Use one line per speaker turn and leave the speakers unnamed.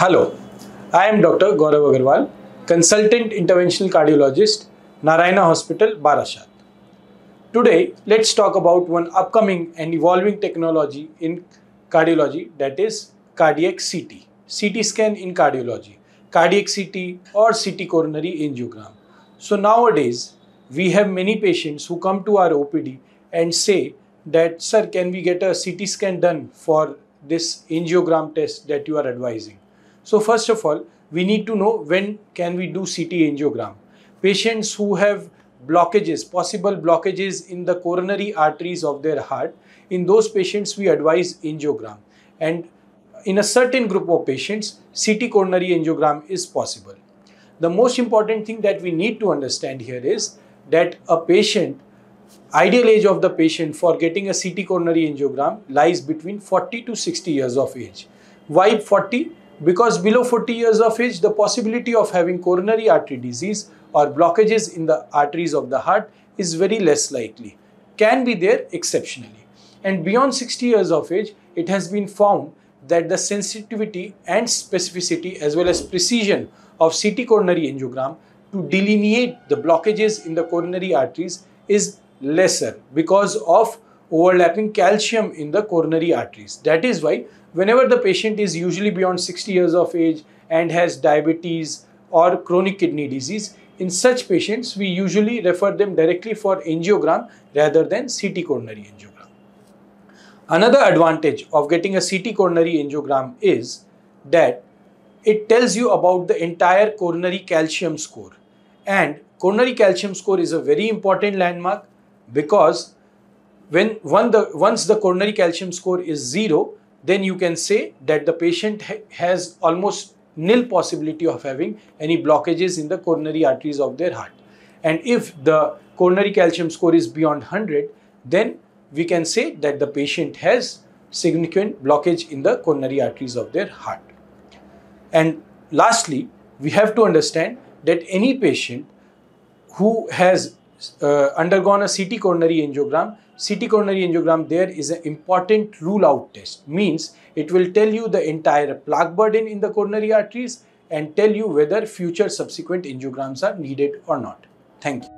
Hello, I am Dr. Gaurav Agarwal, Consultant Interventional Cardiologist, Narayana Hospital, Barashat. Today, let's talk about one upcoming and evolving technology in cardiology that is cardiac CT. CT scan in cardiology, cardiac CT or CT coronary angiogram. So nowadays, we have many patients who come to our OPD and say that, sir, can we get a CT scan done for this angiogram test that you are advising? So first of all, we need to know when can we do CT angiogram. Patients who have blockages, possible blockages in the coronary arteries of their heart, in those patients we advise angiogram. And in a certain group of patients, CT coronary angiogram is possible. The most important thing that we need to understand here is that a patient, ideal age of the patient for getting a CT coronary angiogram lies between 40 to 60 years of age. Why 40? Because below 40 years of age, the possibility of having coronary artery disease or blockages in the arteries of the heart is very less likely, can be there exceptionally. And beyond 60 years of age, it has been found that the sensitivity and specificity as well as precision of CT coronary angiogram to delineate the blockages in the coronary arteries is lesser because of overlapping calcium in the coronary arteries. That is why whenever the patient is usually beyond 60 years of age and has diabetes or chronic kidney disease, in such patients, we usually refer them directly for angiogram rather than CT coronary angiogram. Another advantage of getting a CT coronary angiogram is that it tells you about the entire coronary calcium score. And coronary calcium score is a very important landmark because when one the, once the coronary calcium score is zero, then you can say that the patient ha has almost nil possibility of having any blockages in the coronary arteries of their heart. And if the coronary calcium score is beyond 100, then we can say that the patient has significant blockage in the coronary arteries of their heart. And lastly, we have to understand that any patient who has uh, undergone a CT coronary angiogram CT coronary angiogram there is an important rule out test means it will tell you the entire plaque burden in the coronary arteries and tell you whether future subsequent angiograms are needed or not. Thank you.